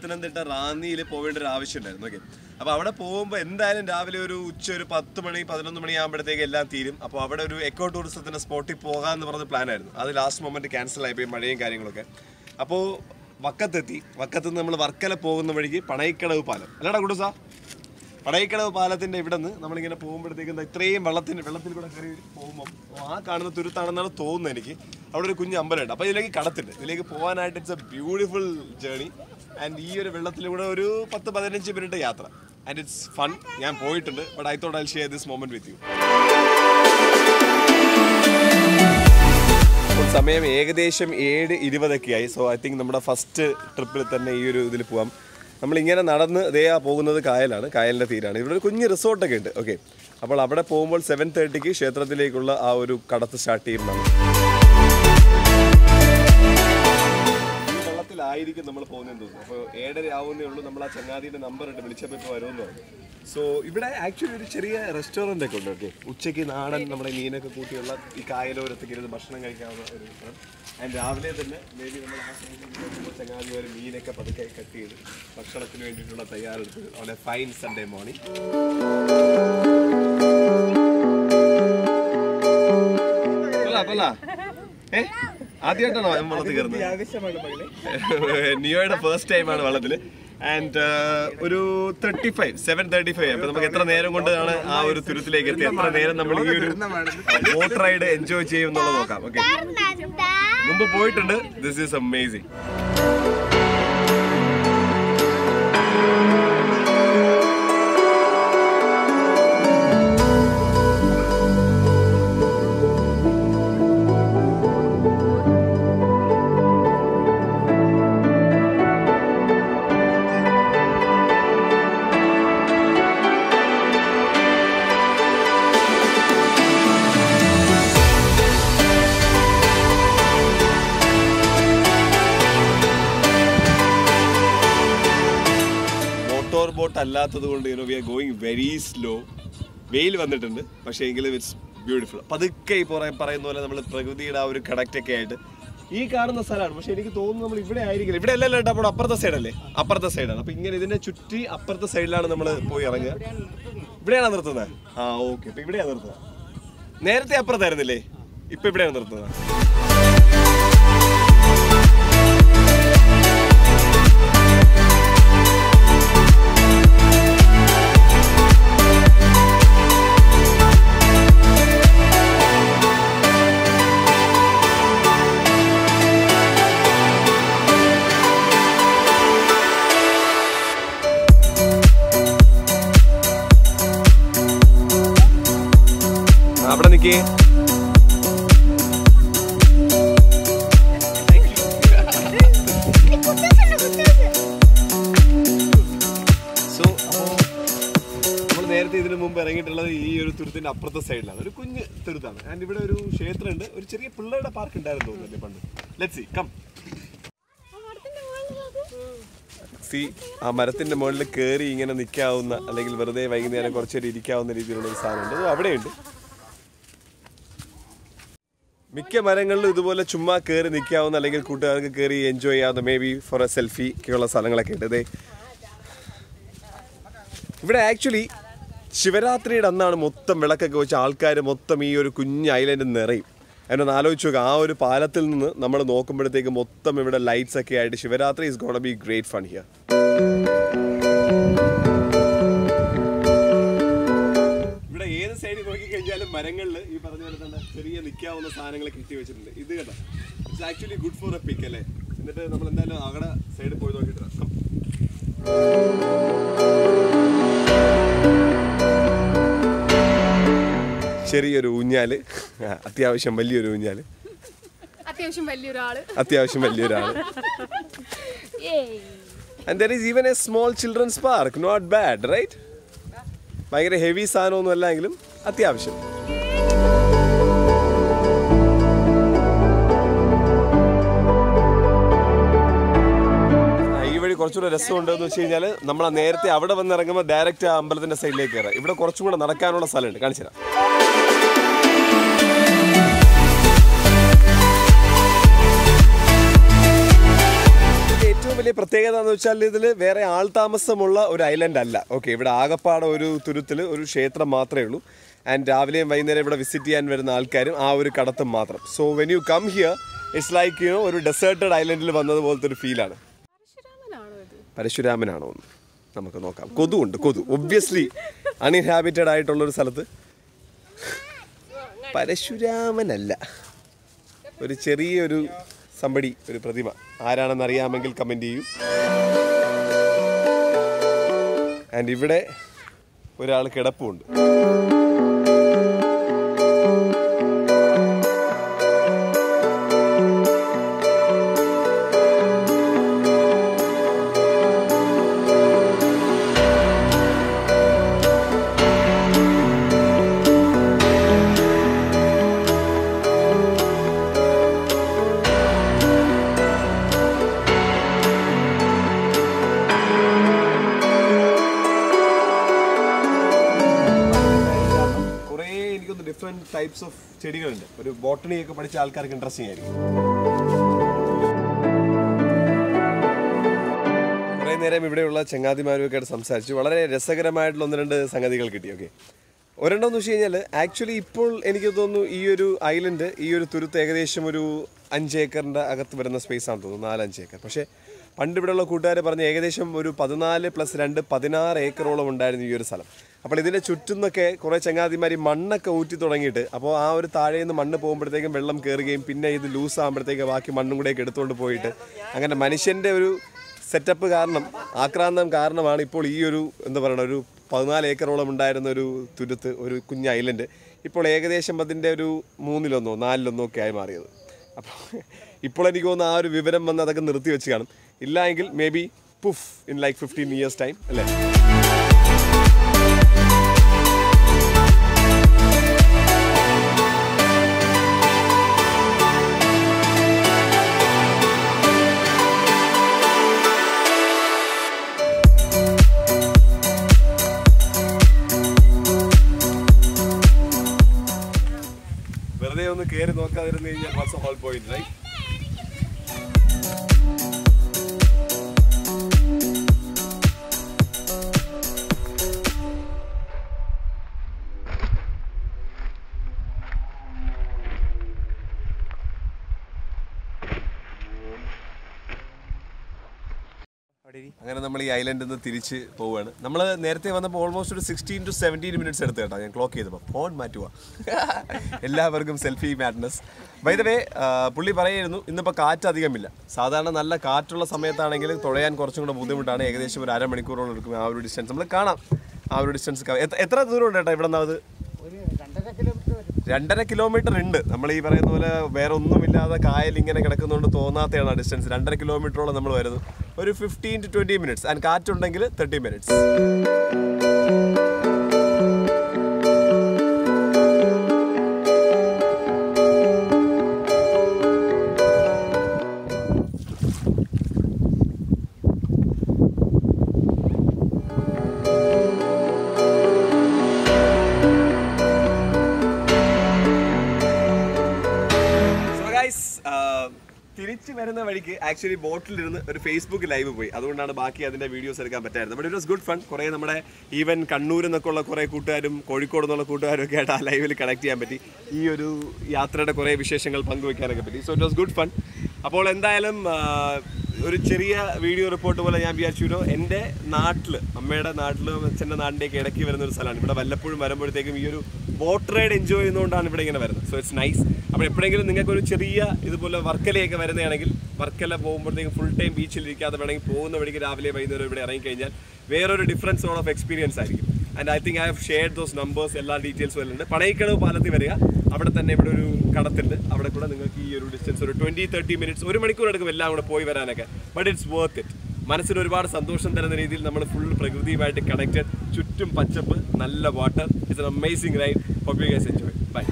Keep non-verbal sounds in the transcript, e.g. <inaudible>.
പത്തനംതിട്ട റാന്നിയിൽ പോകേണ്ട ഒരു ആവശ്യമുണ്ടായിരുന്നു. ഓക്കെ. അപ്പോൾ അവിടെ പോകുമ്പോൾ എന്തായാലും രാവിലെ ഒരു ഉച്ച ഒരു പത്ത് മണി പതിനൊന്ന് മണി ആകുമ്പോഴത്തേക്ക് എല്ലാം തീരും. അപ്പോൾ അവിടെ ഒരു എക്കോ ടൂറിസത്തിന്റെ സ്പോട്ടിൽ പോകാമെന്ന് പറഞ്ഞ പ്ലാനായിരുന്നു അത് ലാസ്റ്റ് മൊമെന്റ് ക്യാൻസൽ ആയിപ്പോയി മഴയും കാര്യങ്ങളൊക്കെ. അപ്പോൾ വക്കത്തെത്തി. വക്കത്ത് നമ്മൾ വർക്കല പോകുന്ന വഴിക്ക് പണയിക്കടവ് പാലം. അല്ലടാ കുടുസ? പടയക്കടവ് പാലത്തിന്റെ ഇവിടെ നിന്ന് നമ്മളിങ്ങനെ പോകുമ്പോഴത്തേക്കും ഇത്രയും വെള്ളത്തിന് വെള്ളത്തിൽ കൂടെ കയറി പോകുമ്പോൾ ആ കാണുന്ന തുരുത്താണെന്നാണ് തോന്നുന്നത് എനിക്ക്. അവിടെ ഒരു കുഞ്ഞ് അമ്പലമുണ്ട്. അപ്പോൾ ഇതിലേക്ക് കടത്തില്ല ഇതിലേക്ക് പോകാനായിട്ട് it's a beautiful journey and ഈ ഒരു വെള്ളത്തിലൂടെ ഒരു പത്ത് പതിനഞ്ച് മിനിറ്റ് യാത്ര. ആൻഡ് ഇറ്റ്സ് ഫൺ ഞാൻ പോയിട്ടുണ്ട്. But I thought I share this moment with you സമയം ഏകദേശം ഏഴ് ഇരുപതൊക്കെയായി സോ ഐ തിങ്ക് നമ്മുടെ ഫസ്റ്റ് ട്രിപ്പിൽ തന്നെ ഈ ഒരു ഇതിൽ പോവാം. നമ്മളിങ്ങനെ നടന്ന് ദേ പോകുന്നത് കായലാണ്. കായലിന്റെ തീരാണ്. ഇവിടെ ഒരു കുഞ്ഞ് റിസോർട്ടൊക്കെ ഉണ്ട്. ഓക്കെ അപ്പോൾ അവിടെ പോകുമ്പോൾ സെവൻ തേർട്ടിക്ക് ക്ഷേത്രത്തിലേക്കുള്ള ആ ഒരു കടത്ത് സ്റ്റാർട്ട് ചെയ്യുന്നതാണ്. വെള്ളത്തിലായിരിക്കും നമ്മൾ പോകുന്നതെന്ന് തോന്നുന്നു അപ്പോൾ ഏഴര ആവുന്നേ ഉള്ളൂ നമ്മൾ ആ ചങ്ങാതിയുടെ നമ്പർ ഉണ്ട് വിളിച്ചപ്പോൾ ഇപ്പോൾ വരുമെന്ന് പറഞ്ഞു സോ ഇവിടെ ആക്ച്വലി ഒരു ചെറിയ റെസ്റ്റോറന്റ് ഒക്കെ ഉണ്ട് ഓക്കെ ഉച്ചയ്ക്ക് നാടൻ നമ്മുടെ മീനൊക്കെ കൂട്ടിയുള്ള ഈ കായലോരത്തേക്ക് ഇരുന്ന് ഭക്ഷണം കഴിക്കാവുന്ന ഒരു ആൻഡ് രാവിലെ തന്നെ മേബി നമ്മൾ ആ സമയത്ത് ചങ്ങാതി ഒരു മീനൊക്കെ പതുക്കെ കട്ട് ചെയ്ത് ഭക്ഷണത്തിന് വേണ്ടിയിട്ടുള്ള തയ്യാറെടുപ്പ് അവിടെ ഫൈൻ സൺഡേ മോർണിംഗ് കൊള്ളാ കൊള്ളാ. ഏ? ആദ്യമായിട്ടാണോ വെള്ളത്തിൽ കയറുന്നത് നിയോയുടെ ഫസ്റ്റ് ടൈമാണ് വെള്ളത്തിൽ ആൻഡ് ഒരു thirty five seven thirty five അപ്പൊ നമുക്ക് എത്ര നേരം കൊണ്ടാണ് ആ ഒരു തുരുത്തിലേക്ക് എത്തി എത്ര നേരം നമ്മൾ ഈ ഒരു ബോട്ട് റൈഡ് എൻജോയ് ചെയ്യും എന്നുള്ളത് നോക്കാം. ഓക്കെ മുമ്പ് പോയിട്ടുണ്ട്. This is amazing motor boat അല്ലാത്തത് കൊണ്ട് we are going very slow വെയിൽ വന്നിട്ടുണ്ട് പക്ഷേ എങ്കിലും ഇറ്റ്സ് ബ്യൂട്ടിഫുൾ പതുക്കെ ഈ പുറ- പറയുന്ന പോലെ നമ്മൾ പ്രകൃതിയുടെ ആ ഒരു കണക്റ്റൊക്കെ ആയിട്ട് ഈ കാണുന്ന സ്ഥലമാണ്. പക്ഷെ എനിക്ക് തോന്നുന്നു നമ്മൾ ഇവിടെ ആയിരിക്കില്ല. ഇവിടെ അല്ലല്ലോ കേട്ടോ അപ്പോൾ അപ്പുറത്തെ സൈഡല്ലേ അപ്പുറത്തെ സൈഡാണ് അപ്പോൾ ഇങ്ങനെ ഇതിന്റെ ചുറ്റി അപ്പുറത്തെ സൈഡിലാണ് നമ്മൾ പോയി ഇറങ്ങുക. ഇവിടെയാണ് നിർത്തുന്നത് ആ ഓക്കെ അപ്പോൾ ഇവിടെയാണ് നിർത്തുന്നത് നേരത്തെ അപ്പുറത്തായിരുന്നില്ലേ? ഇപ്പം ഇവിടെയാണ് നിർത്തുന്നത് ഇറങ്ങിയിട്ടുള്ളത് ഈ ഒരു തുരുത്തിന്റെ അപ്പുറത്തെ സൈഡിലാണ് ഒരു കുഞ്ഞ് തുരുത്താണ്. ആൻഡ് ഇവിടെ ഒരു ക്ഷേത്രമുണ്ട്. ഒരു ചെറിയ പിള്ളേരുടെ പാർക്ക് ഉണ്ടായിരുന്നു തോന്നുന്നു പണ്ട്. ലെറ്റ് സി കം സി ആ മരത്തിന്റെ മുകളിൽ കയറി ഇങ്ങനെ നിൽക്കാവുന്ന അല്ലെങ്കിൽ വെറുതെ വൈകുന്നേരം കുറച്ചേരം ഇരിക്കാവുന്ന രീതിയിലുള്ള ഒരു സാധനമുണ്ട്. അവിടെയുണ്ട്. മിക്ക മരങ്ങളിലും ഇതുപോലെ ചുമ്മാ കയറി നിൽക്കാവുന്ന അല്ലെങ്കിൽ കൂട്ടുകാർക്ക് കയറി എൻജോയ് ചെയ്യാവുന്ന maybe for a selfie ഒക്കെയുള്ള സ്ഥലങ്ങളൊക്കെ ഉണ്ട്. ഇവിടെ ആക്ച്വലി ശിവരാത്രിയുടെ അന്നാണ് മൊത്തം വിളക്കൊക്കെ വെച്ച് ആൾക്കാർ മൊത്തം ഈ ഒരു കുഞ്ഞ് ഐലൻഡ് നിറയും. എന്നൊന്ന് ആലോചിച്ച് നോക്കുക ആ ഒരു പാലത്തിൽ നിന്ന് നമ്മൾ നോക്കുമ്പോഴത്തേക്ക് മൊത്തം ഇവിടെ ലൈറ്റ്സ് ഒക്കെ ആയിട്ട് Shivaratri is gonna be great fun here ഇവിടെ ഏത് സൈഡിൽ നോക്കി കഴിഞ്ഞാലും മരങ്ങളിൽ ഈ പറഞ്ഞ പോലെ തന്നെ ചെറിയ നിൽക്കാവുന്ന സാധനങ്ങൾ കെട്ടി വെച്ചിട്ടുണ്ട്. ഇത് കേട്ടോ it's actually good for a pick അല്ലേ? എന്നിട്ട് നമ്മൾ എന്തായാലും അവിടെ സൈഡിൽ പോയി നോക്കിയിട്ട് ചെറിയൊരു ഊഞ്ഞാൽ. അത്യാവശ്യം വലിയൊരു ഊഞ്ഞാൽ. അത്യാവശ്യം വലിയൊരാൾ. അത്യാവശ്യം വലിയൊരാൾ. And there is even a small children's park not bad right ഭയങ്കര ഹെവി സാധനമൊന്നും അല്ലെങ്കിലും അത്യാവശ്യം. കുറച്ചുകൂടെ രസമുണ്ട് എന്ന് വെച്ച് കഴിഞ്ഞാൽ നമ്മൾ നേരത്തെ അവിടെ വന്ന് ഇറങ്ങുമ്പോൾ ഡയറക്റ്റ് ആ അമ്പലത്തിന്റെ സൈഡിലേക്ക് കയറാം. ഇവിടെ കുറച്ചും കൂടെ നടക്കാനുള്ള സ്ഥലമുണ്ട്. കാണിച്ചു തരാം. വലിയ പ്രത്യേകത എന്ന് വെച്ചാൽ ഇതിൽ വേറെ ആൾ താമസമുള്ള ഒരു ഐലൻഡ് അല്ല. ഓക്കെ ഇവിടെ ആകപ്പാടെ ഒരു തുരുത്തിൽ ഒരു ക്ഷേത്രം മാത്രമേ ഉള്ളൂ. ആൻഡ് രാവിലെയും വൈകുന്നേരം ഇവിടെ വിസിറ്റ് ചെയ്യാൻ വരുന്ന ആൾക്കാരും ആ ഒരു കടത്തും മാത്രം. So when you come here it's like you ഒരു ഡെസേർട്ടഡ് ഐലൻഡിൽ വന്നതുപോലത്തെ ഒരു ഫീലാണ് പരശുരാമനാണോ ഒന്ന് നമുക്ക് നോക്കാം. കൊതു ഉണ്ട് കൊതു. ഒബ്വിയസ്ലി അൺഇൻഹാബിറ്റഡ് ആയിട്ടുള്ള ഒരു സ്ഥലത്ത്. പരശുരാമനല്ല. ഒരു ചെറിയൊരു സമ്പടി ഒരു പ്രതിമ. ആരാണെന്ന് അറിയാമെങ്കിൽ കമന്റ് ചെയ്യൂ. ആൻഡ് ഇവിടെ ഒരാൾ കിടപ്പുണ്ട്. ഡിഫറെന്റ് ടൈപ്സ് ഓഫ് ചെടികളുണ്ട്. ഒരു ബോട്ടണി ഒക്കെ പഠിച്ച ആൾക്കാർക്ക് ഇൻട്രസ്റ്റിംഗ് ആയിരിക്കും. കുറേ നേരം ഇവിടെയുള്ള ചങ്ങാതിമാരുമൊക്കെ ആയിട്ട് സംസാരിച്ചു. വളരെ രസകരമായിട്ടുള്ള ഒന്ന് രണ്ട് സംഗതികൾ കിട്ടി ഓക്കെ ഒരെണ്ണമെന്ന് വെച്ച് കഴിഞ്ഞാൽ ആക്ച്വലി ഇപ്പോൾ എനിക്ക് തോന്നുന്നു ഈ ഒരു ഐലൻഡ് ഈ ഒരു തുരുത്ത് ഏകദേശം ഒരു അഞ്ച് ഏക്കറിന്റെ അകത്ത് വരുന്ന സ്പേസ് ആണെന്ന് തോന്നുന്നു നാലഞ്ച് ഏക്കർ. പക്ഷേ പണ്ട് ഇവിടെയുള്ള കൂട്ടുകാർ പറഞ്ഞ ഏകദേശം ഒരു പതിനാല് പ്ലസ് രണ്ട് പതിനാറ് ഏക്കറോളം ഉണ്ടായിരുന്നു ഈ ഒരു സ്ഥലം. അപ്പോൾ ഇതിന്റെ ചുറ്റുന്നൊക്കെ കുറേ ചങ്ങാതിമാർ മണ്ണൊക്കെ ഊറ്റി തുടങ്ങിയിട്ട് അപ്പോൾ ആ ഒരു താഴെ നിന്ന് മണ്ണ് പോകുമ്പോഴത്തേക്കും വെള്ളം കയറുകയും പിന്നെ ഇത് ലൂസ് ആകുമ്പോഴത്തേക്ക് ബാക്കി മണ്ണും കൂടെയൊക്കെ എടുത്തുകൊണ്ട് പോയിട്ട് അങ്ങനെ മനുഷ്യന്റെ ഒരു സെറ്റപ്പ് കാരണം ആക്രാന്തം കാരണമാണ് ഇപ്പോൾ ഈ ഒരു എന്താ പറയുക ഒരു പതിനാല് ഏക്കറോളം ഉണ്ടായിരുന്ന ഒരു തുരുത്ത് ഒരു കുഞ്ഞ് ഐലൻഡ് ഇപ്പോൾ ഏകദേശം അതിന്റെ ഒരു മൂന്നിലൊന്നോ നാലിലൊന്നോ ഒക്കെ ആയി മാറിയത്. അപ്പോൾ ഇപ്പോൾ എനിക്ക് തോന്നുന്നു ആ ഒരു വിവരം വന്ന് അതൊക്കെ നിർത്തി വെച്ച് കാണും. ഇല്ല എങ്കിൽ maybe പുഫ് in like fifteen years time അല്ലേ? വെറുതെ ഒന്ന് കയറി നോക്കാതിരുന്നു കഴിഞ്ഞാൽ ഹോൾ പോയിന്റ് റൈറ്റ് അങ്ങനെ നമ്മൾ ഈ ഐലൻഡിൽ നിന്ന് തിരിച്ച് പോവുകയാണ്. നമ്മൾ നേരത്തെ വന്നപ്പോൾ ഓൾമോസ്റ്റ് ഒരു സിക്സ്റ്റീൻ ടു സെവന്റീൻ മിനിറ്റ്സ് എടുത്ത് കേട്ടോ ഞാൻ ക്ലോക്ക് ചെയ്തപ്പോൾ. ഫോൺ മാറ്റുക. <laughs> എല്ലാവർക്കും സെൽഫി മാഡ്നസ് വൈദവേ പുള്ളി പറയായിരുന്നു ഇന്നിപ്പോൾ കാറ്റ് അധികമില്ല. സാധാരണ നല്ല കാറ്റുള്ള സമയത്താണെങ്കിൽ തുഴയാൻ കുറച്ചും കൂടെ ബുദ്ധിമുട്ടാണ്. ഏകദേശം ഒരു അരമണിക്കൂറോളം എടുക്കും ആ ഒരു ഡിസ്റ്റൻസ് നമ്മൾ കാണാം ആ ഒരു ഡിസ്റ്റൻസ് എത്ര ദൂരം ഉണ്ട് ചേട്ടാ ഇവിടെ നിന്നത് രണ്ടര കിലോമീറ്റർ ഉണ്ട്. നമ്മൾ ഈ പറയുന്ന പോലെ വേറെ ഒന്നുമില്ലാതെ കായൽ ഇങ്ങനെ കിടക്കുന്നതുകൊണ്ട് തോന്നാത്തതാണ് ഡിസ്റ്റൻസ് രണ്ടര കിലോമീറ്ററോളം നമ്മൾ വരുന്നത്. ഒരു fifteen to twenty minutes and കാറ്റുണ്ടെങ്കിൽ thirty minutes തിരിച്ചു വരുന്ന വഴിക്ക് ആക്ച്വലി ബോട്ടിൽ ബോട്ടിലിരുന്ന് ഒരു ഫേസ്ബുക്ക് ലൈവ് പോയി. അതുകൊണ്ടാണ് ബാക്കി അതിന്റെ വീഡിയോസ് എടുക്കാൻ പറ്റായിരുന്നത് but it was good fun കുറേ നമ്മുടെ ഈവൻ കണ്ണൂരിൽ നിന്നൊക്കെ ഉള്ള കുറേ കൂട്ടുകാരും കോഴിക്കോട് നിന്നുള്ള കൂട്ടുകാരും ഒക്കെ ആയിട്ട് ആ ലൈവിൽ കണക്ട് ചെയ്യാൻ പറ്റി. ഈ ഒരു യാത്രയുടെ കുറേ വിശേഷങ്ങൾ പങ്കുവെക്കാനൊക്കെ പറ്റി. So it was good fun അപ്പോൾ എന്തായാലും ഒരു ചെറിയ വീഡിയോ റിപ്പോർട്ട് പോലെ ഞാൻ വിചാരിച്ചു എന്റെ നാട്ടിൽ അമ്മയുടെ നാട്ടിലും അച്ഛന്റെ നാടിന്റെയൊക്കെ ഇടയ്ക്ക് വരുന്ന ഒരു സ്ഥലമാണ്. ഇവിടെ വല്ലപ്പോഴും വരുമ്പോഴത്തേക്കും ഈ ഒരു ബോട്ട് റൈഡ് എൻജോയ് ചെയ്യുന്നതുകൊണ്ടാണ് ഇവിടെ ഇങ്ങനെ വരുന്നത്. സോ ഇറ്റ്സ് നൈസ് അപ്പോൾ എപ്പോഴെങ്കിലും നിങ്ങൾക്ക് ഒരു ചെറിയ ഇതുപോലെ വർക്കലയൊക്കെ വരുന്നതാണെങ്കിൽ വർക്കല പോകുമ്പോഴത്തേക്കും ഫുൾ ടൈം ബീച്ചിൽ ഇരിക്കാതെ വേണമെങ്കിൽ പോകുന്ന വഴിക്ക് രാവിലെ വൈകുന്നേരം ഇവിടെ ഇറങ്ങിക്കഴിഞ്ഞാൽ വേറൊരു ഡിഫറൻസ് സോൺ ഓഫ് എക്സ്പീരിയൻസ് ആയിരിക്കും. And I think I have shared those numbers എല്ലാ ഡീറ്റെയിൽസും എല്ലാം ഉണ്ട്. പണയിക്കടവ് പാലത്തിൽ വരിക. അവിടെ തന്നെ ഇവിടെ ഒരു കടത്തുണ്ട്. അവിടെ കൂടെ നിങ്ങൾക്ക് ഈ ഒരു ഡിസ്റ്റൻസ് ഒരു ട്വന്റി തേർട്ടി മിനിറ്റ്സ് ഒരു മണിക്കൂർ എടുക്കും എല്ലാം കൂടെ പോയി വരാനൊക്കെ. ബട്ട് ഇറ്റ്സ് വർത്ത് ഇറ്റ് മനസ്സിന് ഒരുപാട് സന്തോഷം തരുന്ന രീതിയിൽ നമ്മൾ ഫുൾ പ്രകൃതിയുമായിട്ട് കണക്റ്റഡ് ചുറ്റും പച്ചപ്പ് നല്ല water it's amazing ride hope you guys enjoy bye